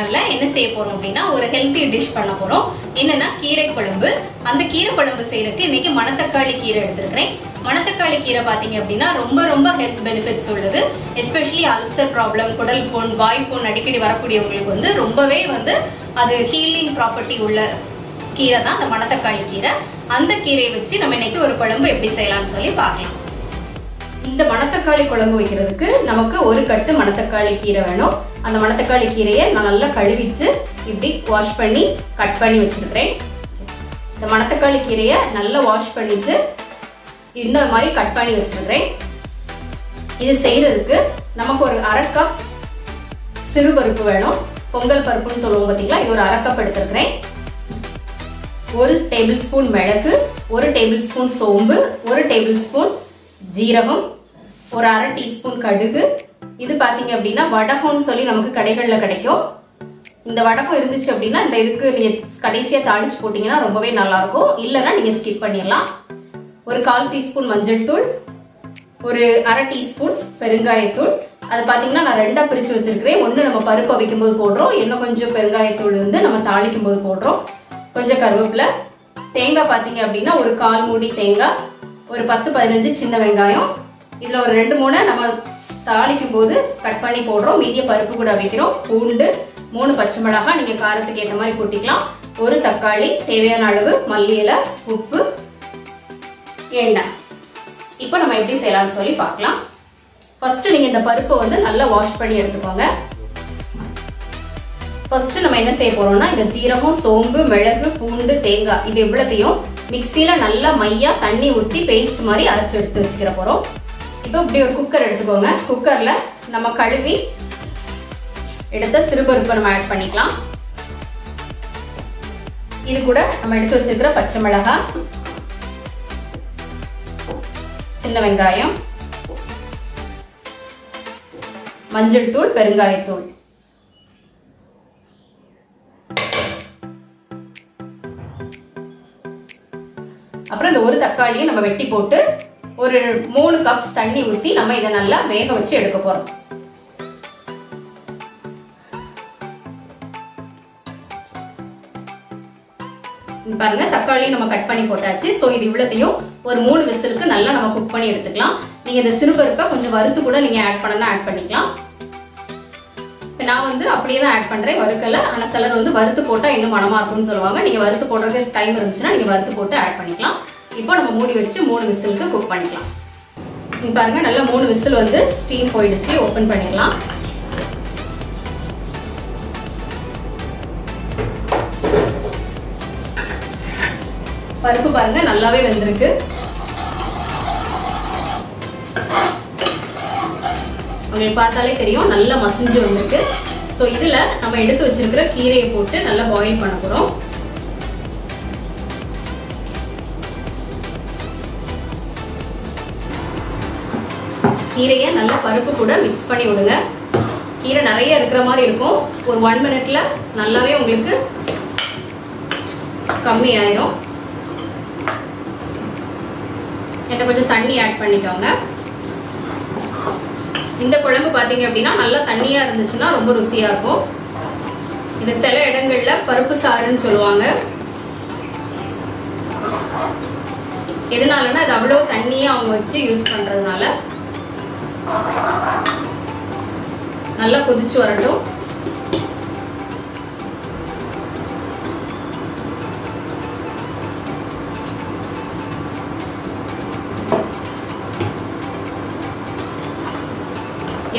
சேனல்ல என்ன செய்ய போறோம் அப்படின்னா ஒரு ஹெல்த்தி டிஷ் பண்ண போறோம். என்னன்னா கீரை குழம்பு. அந்த கீரை குழம்பு செய்யறதுக்கு இன்னைக்கு மணத்தக்காளி கீரை எடுத்திருக்கிறேன். மணத்தக்காளி கீரை பார்த்தீங்க அப்படின்னா ரொம்ப ரொம்ப ஹெல்த் பெனிஃபிட்ஸ் உள்ளது. எஸ்பெஷலி அல்சர் ப்ராப்ளம் குடல் புண் வாய் புண் அடிக்கடி வரக்கூடியவங்களுக்கு வந்து ரொம்பவே வந்து அது ஹீலிங் ப்ராப்பர்ட்டி உள்ள கீரை தான் அந்த மணத்தக்காளி கீரை. அந்த கீரையை வச்சு நம்ம இன்னைக்கு ஒரு குழம்பு எப்படி செய்யலாம்னு சொல்லி பார்க்கலாம். இந்த மணத்தக்காளி குழம்பு வைக்கிறதுக்கு நமக்கு ஒரு கட்டு மணத்தக்காளி கீரை வேணும். அந்த மணத்தக்காளி கீரையை நான் நல்லா கழுவிட்டு இப்படி வாஷ் பண்ணி கட் பண்ணி வச்சுருக்கிறேன். இந்த மணத்தக்காளி கீரையை நல்லா வாஷ் பண்ணிட்டு இந்த மாதிரி கட் பண்ணி வச்சுருக்கிறேன். இது செய்கிறதுக்கு நமக்கு ஒரு அரை கப் சிறு பருப்பு வேணும். பொங்கல் பருப்புன்னு சொல்லுவோம் பார்த்தீங்களா இது ஒரு அரை கப் ஒரு டேபிள் ஸ்பூன் மிளகு ஒரு டேபிள் ஸ்பூன் சோம்பு ஒரு டேபிள் ஸ்பூன் ஜீரகம் ஒரு அரை டீஸ்பூன் கடுகு இது பார்த்தீங்க அப்படின்னா வடகம்னு சொல்லி நமக்கு கடைகளில் கிடைக்கும். இந்த வடகம் இருந்துச்சு அப்படின்னா இந்த இதுக்கு நீங்கள் கடைசியாக தாளிச்சு போட்டிங்கன்னா ரொம்பவே நல்லாயிருக்கும். இல்லைன்னா நீங்கள் ஸ்கிப் பண்ணிடலாம். ஒரு கால் டீஸ்பூன் மஞ்சள் தூள் ஒரு அரை டீஸ்பூன் பெருங்காயத்தூள். அது பார்த்தீங்கன்னா நான் ரெண்டாக பிரித்து வச்சிருக்கிறேன். ஒன்று நம்ம பருப்பு வைக்கும்போது போடுறோம். இன்னும் கொஞ்சம் பெருங்காயத்தூள் வந்து நம்ம தாளிக்கும் போது போடுறோம். கொஞ்சம் கருவேப்பிலை. தேங்காய் பார்த்தீங்க அப்படின்னா ஒரு கால் மூடி தேங்காய் ஒரு பத்து பதினஞ்சு சின்ன வெங்காயம். இதில் ஒரு ரெண்டு மூணு நம்ம தாளிக்கும் போது கட் பண்ணி போடுறோம். மீதிய பருப்பு கூட வைக்கிறோம். பூண்டு மூணு பச்சை மிளகாய் நீங்கள் காரத்துக்கு ஏற்ற மாதிரி கூட்டிக்கலாம். ஒரு தக்காளி தேவையான அளவு மல்லி இலை உப்பு எண்ணெய். இப்போ நம்ம எப்படி செய்யலாம்னு சொல்லி பார்க்கலாம். ஃபர்ஸ்ட் நீங்கள் இந்த பருப்பை வந்து நல்லா வாஷ் பண்ணி எடுத்துக்கோங்க. ஃபர்ஸ்ட் நம்ம என்ன செய்ய போறோம்னா இந்த ஜீரகம் சோம்பு மிளகு பூண்டு தேங்காய் இது இவ்வளத்தையும் மிக்சியில நல்லா மையா தண்ணி ஊற்றி பேஸ்ட் மாதிரி அரைச்சு எடுத்து வச்சுக்கிற போறோம். இப்போ இப்படி ஒரு குக்கர் எடுத்துக்கோங்க. குக்கர்ல நம்ம கழுவி எடுத்த சிறுபருப்பை நம்ம ஆட் பண்ணிக்கலாம். இது கூட நம்ம எடுத்து வச்சிருக்கிற பச்சை மிளகாய் சின்ன வெங்காயம் மஞ்சள் தூள் பெருங்காயத்தூள். அப்புறம் இந்த ஒரு தக்காளியை நம்ம வெட்டி போட்டு ஒரு மூணு கப் தண்ணி ஊற்றி நம்ம இதை நல்லா வேக வச்சு எடுக்க போறோம். பாருங்க தக்காளி நம்ம கட் பண்ணி போட்டாச்சு. ஸோ இது இவ்வளோத்தையும் ஒரு மூணு விசிலுக்கு நல்லா நம்ம குக் பண்ணி எடுத்துக்கலாம். நீங்க இந்த சிறுபருப்பை கொஞ்சம் வறுத்து கூட நீங்க ஆட் பண்ணனா ஆட் பண்ணிக்கலாம். இப்போ நான் வந்து அப்படியே தான் ஆட் பண்ணுறேன் வறுக்கல. ஆனால் சிலர் வந்து வறுத்து போட்டால் இன்னும் மனமாக இருக்கும்னு சொல்லுவாங்க. நீங்கள் வறுத்து போடுறதுக்கு டைம் இருந்துச்சுன்னா நீங்கள் வறுத்து போட்டு ஆட் பண்ணிக்கலாம். இப்போ நம்ம மூடி வச்சு மூணு விசிலுக்கு குக் பண்ணிக்கலாம். இங்கே பாருங்கள் நல்லா மூணு விசில் வந்து ஸ்டீம் போயிடுச்சு ஓப்பன் பண்ணிடலாம். பருப்பு பாருங்க நல்லாவே வெந்திருக்கு. உங்களுக்கு பார்த்தாலே தெரியும் நல்லா மசிஞ்சு வந்திருக்கு. ஸோ இதில் நம்ம எடுத்து வச்சிருக்கிற கீரையை போட்டு நல்லா பாயில் பண்ண போகிறோம் கீரையை நல்லா பருப்பு கூட மிக்ஸ் பண்ணி விடுங்க. கீரை நிறைய இருக்கிற மாதிரி இருக்கும். ஒரு ஒன் மினிட்ல நல்லாவே உங்களுக்கு கம்மி ஆயிரும் என்ன கொஞ்சம் தண்ணி ஆட் பண்ணிக்கோங்க. இந்த குழம்பு பார்த்தீங்க அப்படின்னா நல்லா தண்ணியாக இருந்துச்சுன்னா ரொம்ப ருசியாக இருக்கும். இது சில இடங்களில் பருப்பு சாறுன்னு சொல்லுவாங்க. எதனாலன்னா அது அவ்வளோ தண்ணியை அவங்க வச்சு யூஸ் பண்ணுறதுனால நல்லா கொதிச்சு வரட்டும்.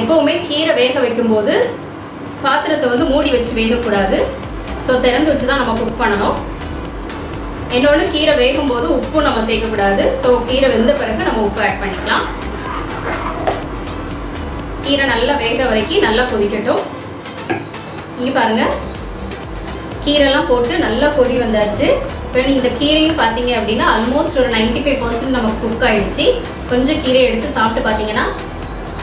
எப்பவுமே கீரை வேக வைக்கும்போது பாத்திரத்தை வந்து மூடி வச்சு வேகக்கூடாது. ஸோ திறந்து வச்சு தான் நம்ம குக் பண்ணணும். இன்னொன்று கீரை வேகும்போது உப்பும் நம்ம சேர்க்கக்கூடாது. ஸோ கீரை வெந்த பிறகு நம்ம உப்பு ஆட் பண்ணிக்கலாம். கீரை நல்லா வேகிற வரைக்கும் நல்லா கொதிக்கட்டும். இங்கே பாருங்க. கீரைலாம் போட்டு நல்லா கொதி வந்தாச்சு. இப்போ இந்த கீரையும் பார்த்தீங்க அப்படின்னா ஆல்மோஸ்ட் ஒரு நைன்டி ஃபைவ் பர்சன்ட் நமக்கு குக் ஆயிடுச்சு. கொஞ்சம் கீரை எடுத்து சாப்பிட்டு பார்த்தீங்கன்னா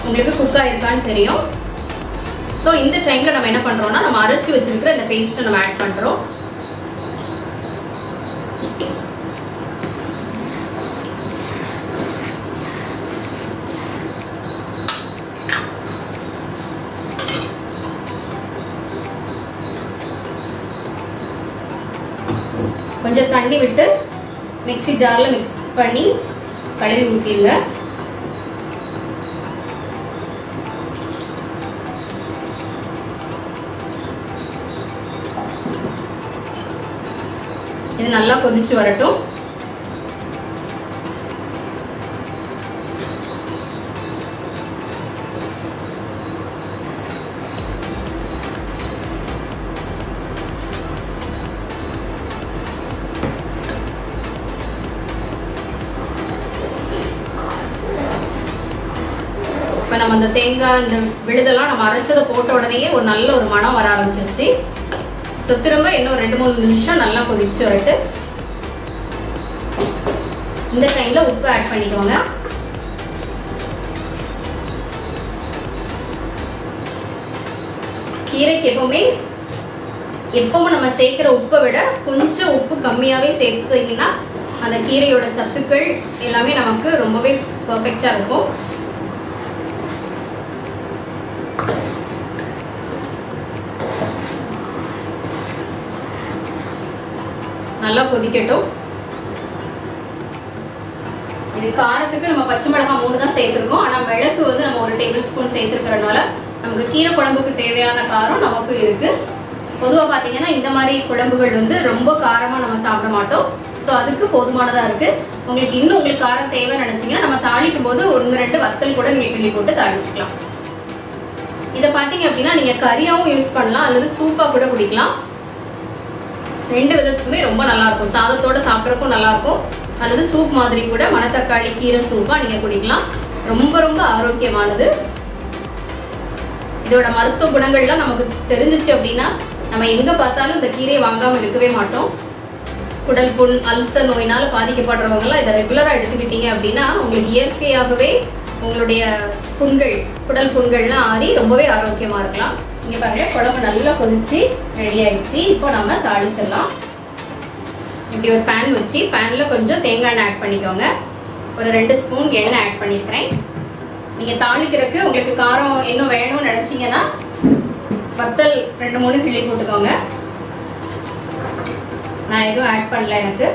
உங்களுக்கு குக் ஆயிருக்கான்னு தெரியும். ஸோ இந்த டைமில் நம்ம என்ன பண்ணுறோம்னா நம்ம அரைச்சி வச்சுருக்கிற இந்த பேஸ்ட்டை நம்ம ஆட் பண்ணுறோம் கொஞ்சம் தண்ணி விட்டு மிக்ஸி ஜாரில் மிக்ஸ் பண்ணி கழுவி ஊற்றிடுங்க இது நல்லா கொதிச்சு வரட்டும். தேங்காய் இந்த விழுதெல்லாம் நம்ம அரைச்சதை போட்ட உடனேயே ஒரு நல்ல ஒரு மனம் வர ஆரம்பிச்சிருச்சு. ஸோ திரும்ப இன்னும் ரெண்டு மூணு நிமிஷம் நல்லா கொதிச்சு வரட்டு. இந்த டைமில் உப்பு ஆட் பண்ணிக்கோங்க. கீரைக்கு எப்பவுமே எப்பவும் நம்ம சேர்க்கிற உப்பை விட கொஞ்சம் உப்பு கம்மியாகவே சேர்த்துங்கன்னா அந்த கீரையோட சத்துக்கள் எல்லாமே நமக்கு ரொம்பவே பர்ஃபெக்டாக இருக்கும். நல்லா கொதிக்கட்டும். இது காரத்துக்கு நம்ம பச்சை மிளகாய் மூணு தான் சேர்த்துருக்கோம். ஆனா மிளகு வந்து நம்ம ஒரு டேபிள் ஸ்பூன் சேர்த்துருக்கறனால நமக்கு கீரை குழம்புக்கு தேவையான காரம் நமக்கு இருக்கு. பொதுவா பாத்தீங்கன்னா இந்த மாதிரி குழம்புகள் வந்து ரொம்ப காரமா நம்ம சாப்பிட மாட்டோம். ஸோ அதுக்கு போதுமானதா இருக்கு. உங்களுக்கு இன்னும் உங்களுக்கு காரம் தேவைன்னு நினைச்சீங்கன்னா நம்ம தாளிக்கும் போது ஒன்று ரெண்டு வத்தல் கூட நீங்க கிள்ளி போட்டு தாளிச்சுக்கலாம். இதை பார்த்தீங்க அப்படின்னா நீங்க கறியாவும் யூஸ் பண்ணலாம் அல்லது சூப்பாக கூட குடிக்கலாம். ரெண்டு விதத்துக்குமே ரொம்ப நல்லா இருக்கும் சாதத்தோட சாப்பிட்றதுக்கும் நல்லா இருக்கும் அல்லது சூப் மாதிரி கூட மணத்தக்காளி கீரை சூப்பா நீங்க குடிக்கலாம். ரொம்ப ரொம்ப ஆரோக்கியமானது. இதோட மருத்துவ குணங்கள்லாம் நமக்கு தெரிஞ்சிச்சு அப்படின்னா நம்ம எங்க பார்த்தாலும் இந்த கீரையை வாங்காம இருக்கவே மாட்டோம். குடல் புண் அல்சர் நோயினால பாதிக்கப்படுறவங்கலாம் இதை ரெகுலரா எடுத்துக்கிட்டீங்க அப்படின்னா உங்களுக்கு இயற்கையாகவே உங்களுடைய புண்கள் குடல் புண்கள்லாம் ஆறி ரொம்பவே ஆரோக்கியமா இருக்கலாம். இங்கே பாருங்க குழம்பு நல்லா கொதிச்சு ரெடி ஆயிடுச்சு. இப்போ நம்ம தாளிச்சிடலாம். இப்படி ஒரு பேன் வச்சு பேனில் கொஞ்சம் தேங்காய் எண்ணெய் ஆட் பண்ணிக்கோங்க. ஒரு ரெண்டு ஸ்பூன் எண்ணெய் ஆட் பண்ணியிருக்கிறேன் நீங்கள் தாளிக்கிறதுக்கு உங்களுக்கு காரம் இன்னும் வேணும்னு நினச்சிங்கன்னா வத்தல் ரெண்டு மூணு கிள்ளி போட்டுக்கோங்க. நான் எதுவும் ஆட் பண்ணல எனக்கு.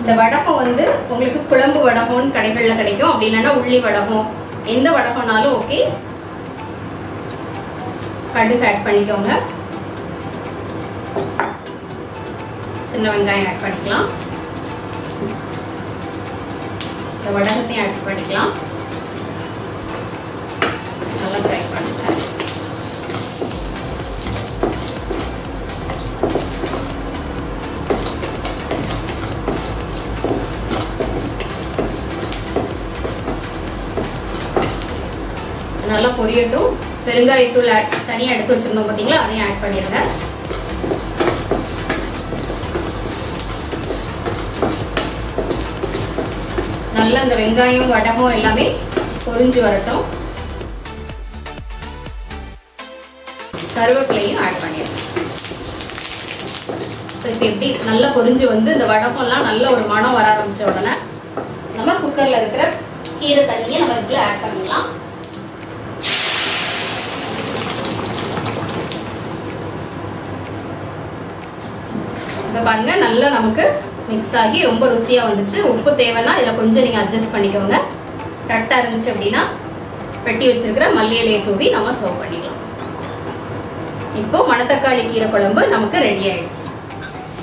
இந்த வடகம் வந்து உங்களுக்கு குழம்பு வடகம்னு கடைகளில் கிடைக்கும். அப்படி இல்லைன்னா உள்ளி வடகம் எந்த வடகம்னாலும் ஓகே கடுகு ஆட் பண்ணிக்கோங்க. சின்ன வெங்காயம் ஆட் பண்ணிக்கலாம். இந்த வடகத்தையும் ஆட் பண்ணிக்கலாம். நல்லா ஃப்ரை பண்ணிட்டேன் நல்லா பொரியட்டும். பெருங்காயத்தூள் தனியாக எடுத்து வச்சிருந்தோம் பார்த்தீங்களா அதையும் ஆட் பண்ணிடுங்க நல்லா இந்த வெங்காயம் வடகம் எல்லாமே பொரிஞ்சு வரட்டும். கருவேப்பிலையும் ஆட் பண்ணிடுறேன் ஸோ இப்போ எப்படி நல்லா பொரிஞ்சு வந்து இந்த வடகம்லாம் நல்ல ஒரு மனம் வர ஆரம்பிச்ச உடனே நம்ம குக்கரில் இருக்கிற கீரை தண்ணியை நம்ம இதுக்குள்ளே ஆட் பண்ணிடலாம். இப்போ பாருங்கள் நல்லா நமக்கு மிக்ஸ் ஆகி ரொம்ப ருசியாக வந்துச்சு. உப்பு தேவைன்னா இதில் கொஞ்சம் நீங்கள் அட்ஜஸ்ட் பண்ணிக்கோங்க. கரெக்டாக இருந்துச்சு அப்படின்னா வெட்டி வச்சிருக்கிற மல்லியிலையை தூவி நம்ம சர்வ் பண்ணிடலாம் இப்போ மணத்தக்காளி கீரை குழம்பு நமக்கு ரெடி ஆயிடுச்சு.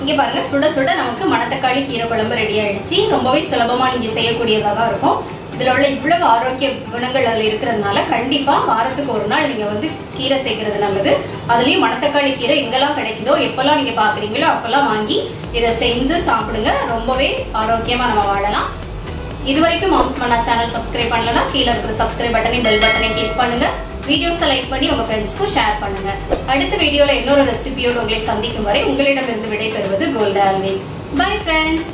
இங்கே பாருங்கள் சுட சுட நமக்கு மணத்தக்காளி கீரை குழம்பு ரெடி ஆயிடுச்சு. ரொம்பவே சுலபமாக நீங்கள் செய்யக்கூடியதாக தான் இருக்கும். இதில் உள்ள இவ்வளவு ஆரோக்கிய குணங்கள் அதில் இருக்கிறதுனால கண்டிப்பாக வாரத்துக்கு ஒரு நாள் நீங்கள் வந்து கீரை சேர்க்கறது நல்லது. அதுலேயும் மணத்தக்காளி கீரை எங்கெல்லாம் கிடைக்குதோ எப்பெல்லாம் நீங்கள் பார்க்குறீங்களோ அப்பெல்லாம் வாங்கி இதை செய்து சாப்பிடுங்க. ரொம்பவே ஆரோக்கியமாக நம்ம வாழலாம். இது வரைக்கும் மாம்ஸ் மன்னா சேனல் சப்ஸ்கிரைப் பண்ணலன்னா கீழே இருக்கிற சப்ஸ்கிரைப் பட்டனை பெல் பட்டனை கிளிக் பண்ணுங்க. வீடியோஸை லைக் பண்ணி உங்க ஃப்ரெண்ட்ஸ்க்கும் ஷேர் பண்ணுங்க. அடுத்த வீடியோல இன்னொரு ரெசிபியோடு உங்களை சந்திக்கும் வரை உங்களிடமிருந்து விடைபெறுவது கோல்டன் மீன் பை ஃப்ரெண்ட்ஸ்